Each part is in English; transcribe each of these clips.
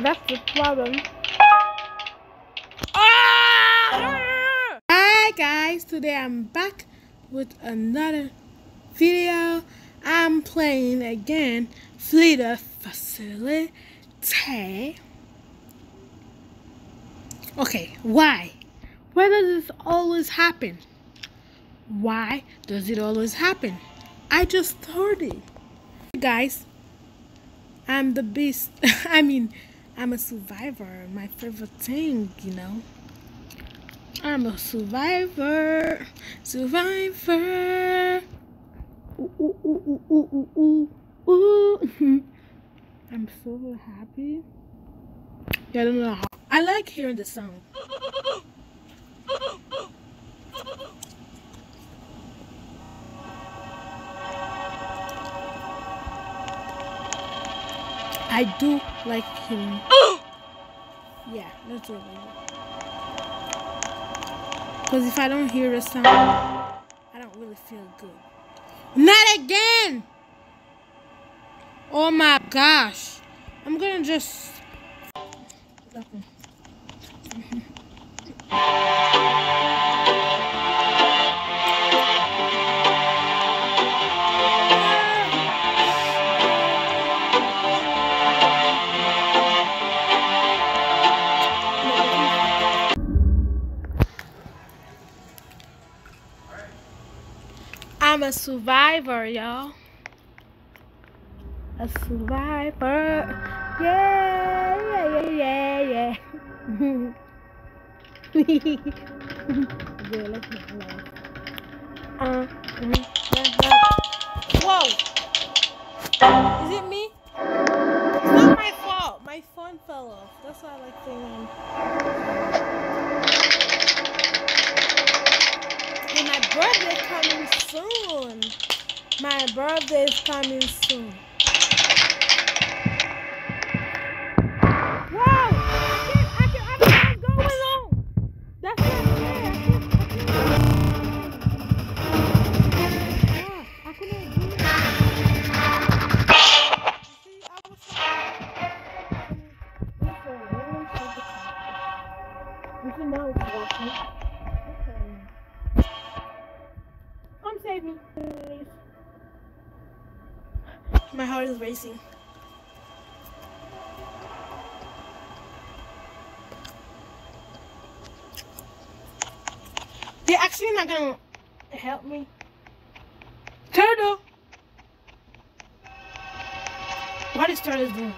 That's the problem. Ah! Hi guys, today I'm back with another video. I'm playing again Flee the Facility. Okay, why? Why does this always happen? Why does it always happen? I just thought it. Guys, I'm the beast. I mean, I'm a survivor. My favorite thing, you know. I'm a survivor. Survivor. Ooh, ooh, ooh, ooh, ooh, ooh. I'm so happy. I don't know how. I like hearing the song. I do like him. yeah, that's it. Because if I don't hear the sound, I don't really feel good. Not again! Oh my gosh. I'm gonna just... I'm a survivor, y'all. A survivor. Yeah, yeah, yeah, yeah, yeah. yeah, let's. Uh, Whoa! Is it me? It's not my fault. My phone fell off. That's why I like saying. Birthday coming soon. My birthday is coming soon. Racing. They're actually not gonna help me. Turtle! What is Turtle doing?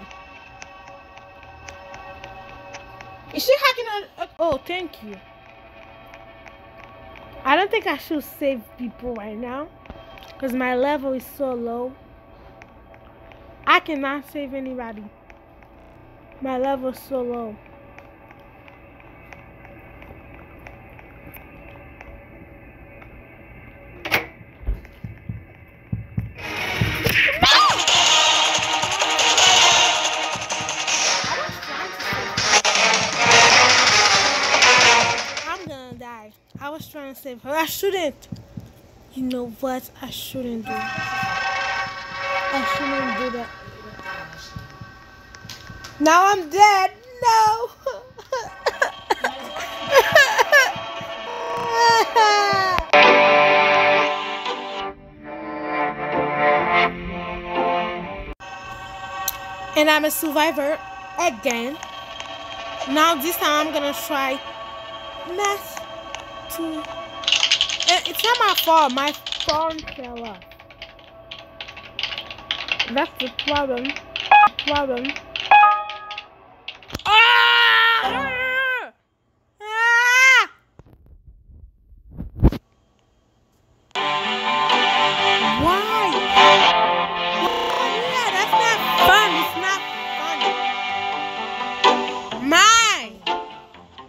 Is she hacking on? Oh, thank you. I don't think I should save people right now because my level is so low. I cannot save anybody. My level is so low. I'm gonna die. I was trying to save her. I shouldn't. You know what? I shouldn't do. I shouldn't do that. Now I'm dead. No. and I'm a survivor again. Now this time I'm gonna try not to. Eh, It's not my fault. My phone fell off. That's the problem. Problem. Ah! Ah! Why? Yeah, that's not. It's not. Mine.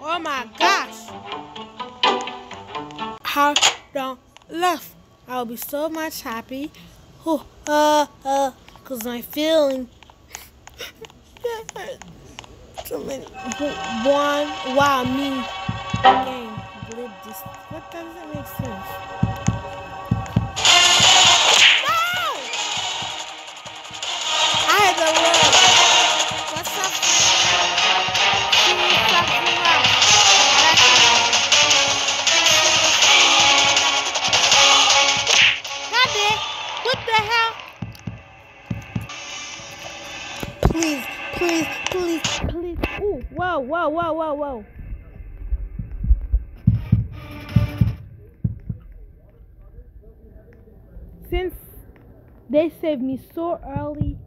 Oh my gosh. How don't laugh. I'll be so much happy. Oh, uh, uh, cause my feeling. so many. One, wow, me. Game. What does that make sense? Please, please. Please, please. Ooh, whoa, whoa, whoa, whoa, whoa. Since they saved me so early.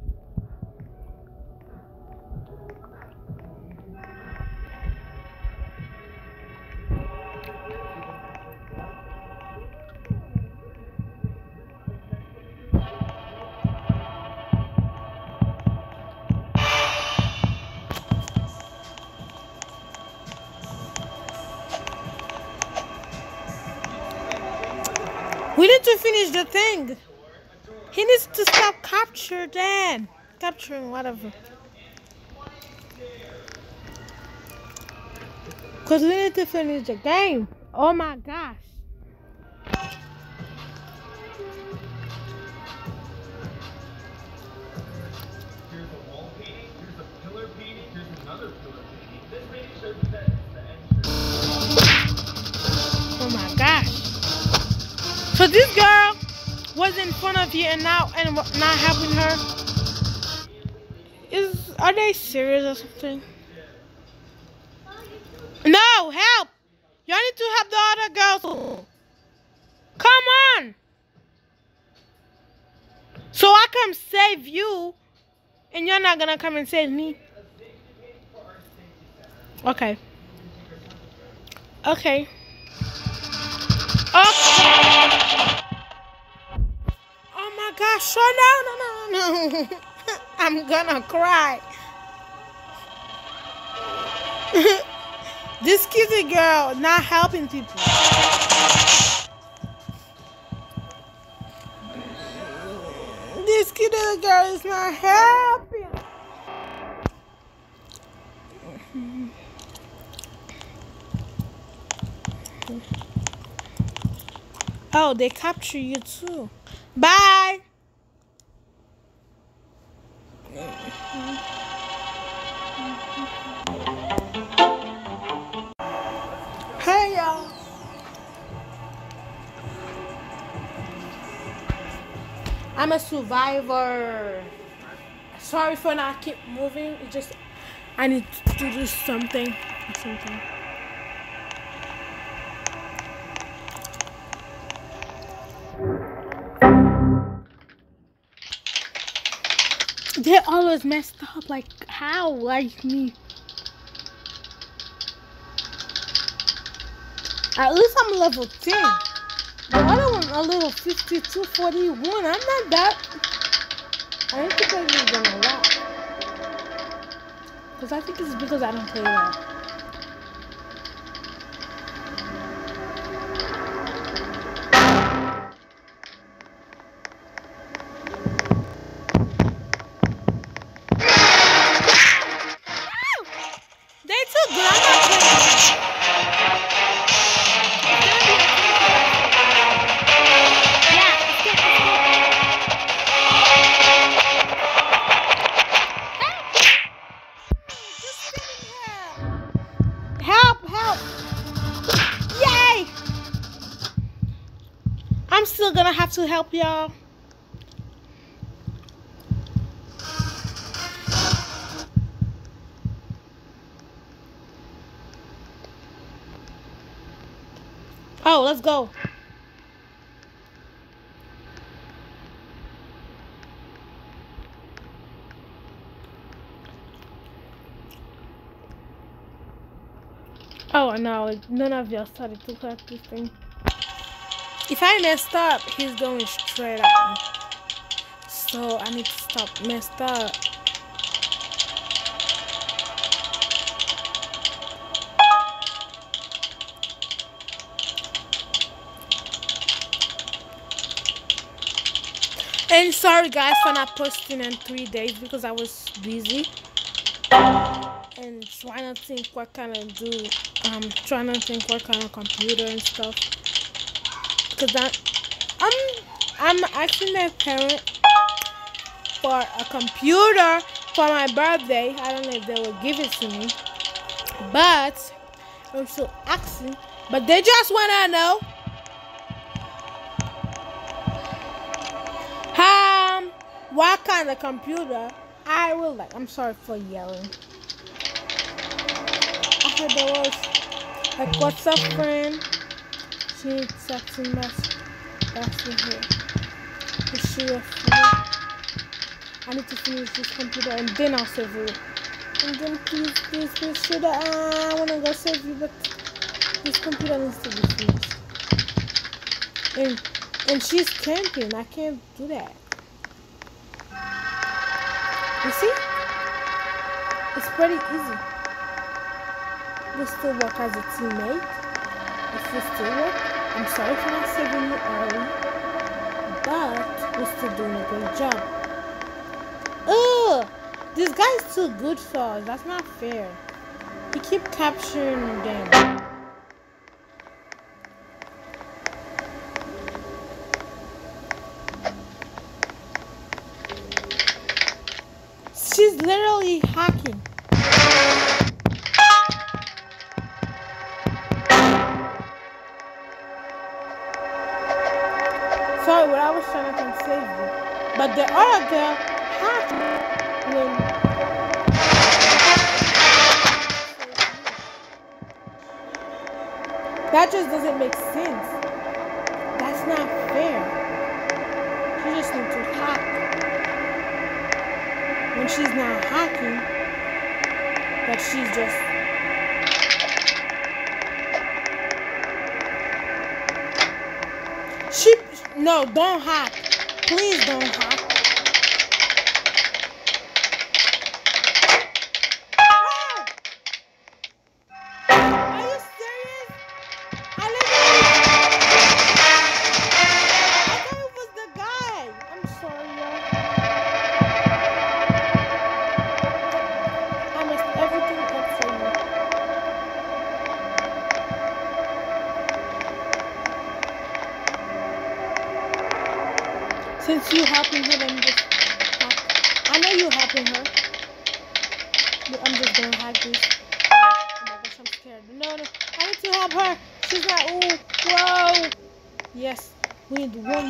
We need to finish the thing. He needs to stop capture then. Capturing whatever. Because we need to finish the game. Oh my gosh. So this girl was in front of you and now and not helping her. Is are they serious or something? No, help! Y'all need to help the other girls. Come on! So I come save you, and you're not gonna come and save me. Okay. Okay. Okay. Oh my gosh! Oh no no no no! I'm gonna cry. this kitty girl not helping people. This kitty girl is not helping. Oh, they capture you too. Bye. Hey y'all. I'm a survivor. Sorry for not keep moving. It just I need to do something. Something. They always messed up. Like how? Like me. At least I'm level 10. The other one a level 52, 41. I'm not that. I don't think I use them a lot. Because I think it's because I don't play well. To help y'all. Oh, let's go. Oh no, none of y'all started to clap this thing. If I messed up, he's going straight me. So I need to stop messed up. And sorry guys for not posting in three days because I was busy and trying to think what kind of do um trying to think what kind of computer and stuff because I I'm I'm asking my parent for a computer for my birthday. I don't know if they will give it to me, but I'm still asking. But they just wanna know. Um, what kind of computer I will like. I'm sorry for yelling. I heard there was like, what's up, friend? She needs something mess. That's in here. Is she a? I need to finish this computer and then I'll save you. And then please, please, please, should I, ah, I wanna go save you, but this computer needs to be finished. And and she's camping. I can't do that. You see? It's pretty easy. We still work as a teammate. If we still work, I'm sorry for not saving you early, but we're still doing a great job. Ugh! This guy's too good for us. That's not fair. He keep capturing them. That just doesn't make sense. That's not fair. She just needs to hack when she's not hacking, but she's just she no don't hack please don't hack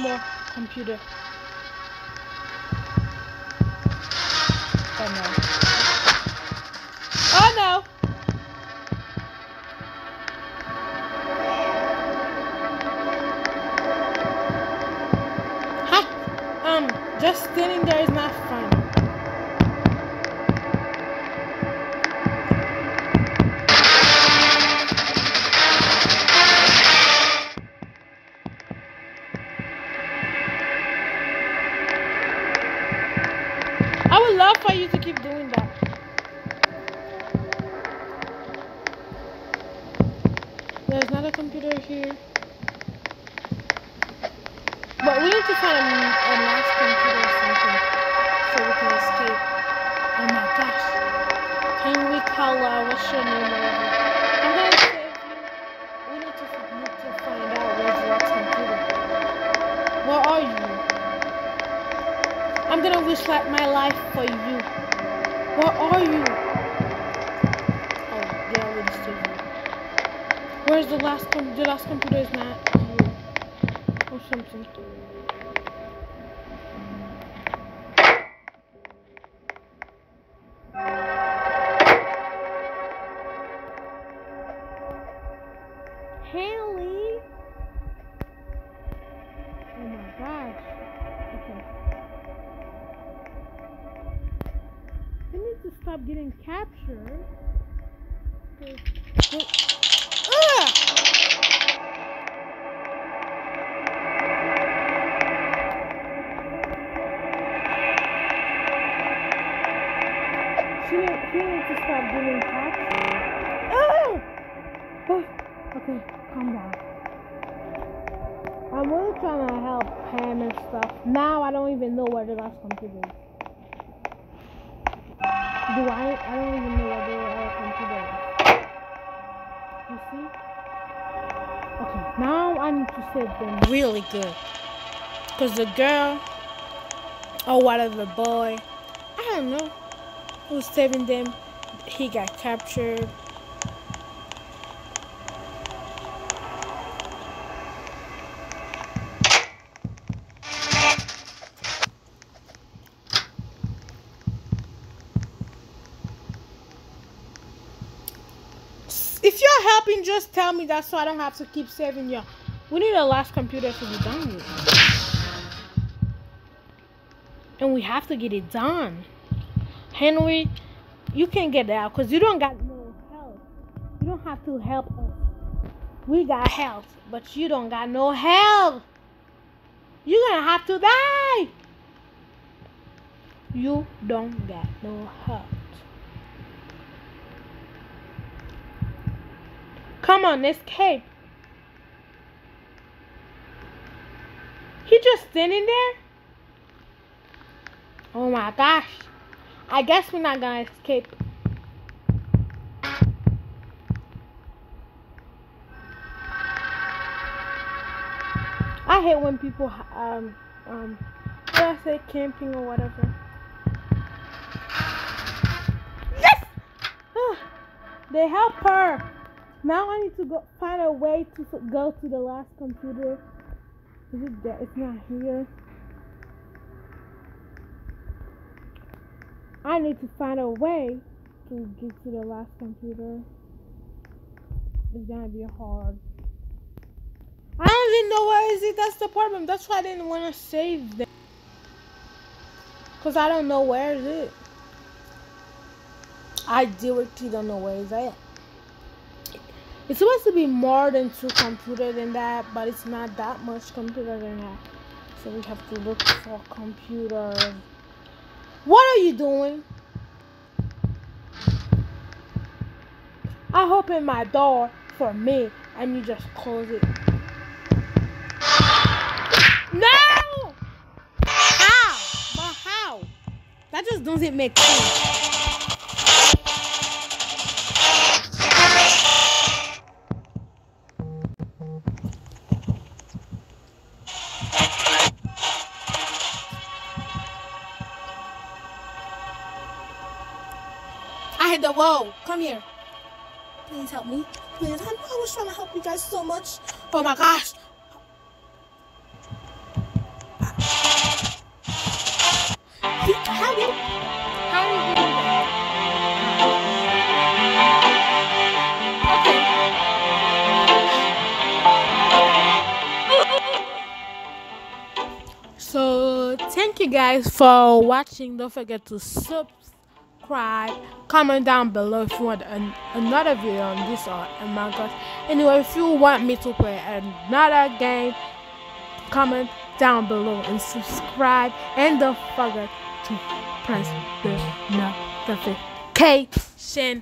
need computer. Oh no. Oh no. Ha! Um, just standing there Love for you to keep doing that. There's another computer here. But we need to find a, a last computer or something so we can escape. Oh my gosh. Can we call uh, what's your name? I'm gonna save. We need to, find out where's the last computer. Where are you? I'm gonna wish like my life for you. Are you? Oh, they already saved you. Where's the last com- the last computer is not here. Or something. She need, to stop getting captured. Oh! Oh, Okay, calm down. I'm really trying to help Pam and stuff. Now I don't even know where the last computer is. Do I? I don't even know where the other computer is. You see? Okay, now I need to save them really good. Because the girl, or whatever boy, I don't know, was saving them. He got captured. If you're helping, just tell me that so I don't have to keep saving you. We need a last computer to be done with. And we have to get it done. Henry, you can't get out because you don't got no help. You don't have to help us. We got help, but you don't got no help. You're gonna have to die. You don't got no help. Come on, escape. He just standing there? Oh my gosh. I guess we're not gonna escape. I hate when people um um I say camping or whatever. Yes! they help her. Now I need to go find a way to go to the last computer. Is it there? It's not here. I need to find a way to get to the last computer. It's gonna be hard. I don't even know where is it. That's the problem. That's why I didn't want to save them. Cause I don't know where is it. I directly don't know where is it. It's supposed to be more than two computers than that, but it's not that much computer than that. So we have to look for computers. What are you doing? I open my door for me and you just close it. No! How? But how? That just doesn't make sense. Whoa. Come here. Please help me. Please. I I was trying to help you guys so much. Oh my gosh. He- How did how did you do that? So thank you guys for watching. Don't forget to subscribe, comment down below if you want an, another video on this or Among Us. Anyway, if you want me to play another game, comment down below and subscribe. And don't forget to press the notification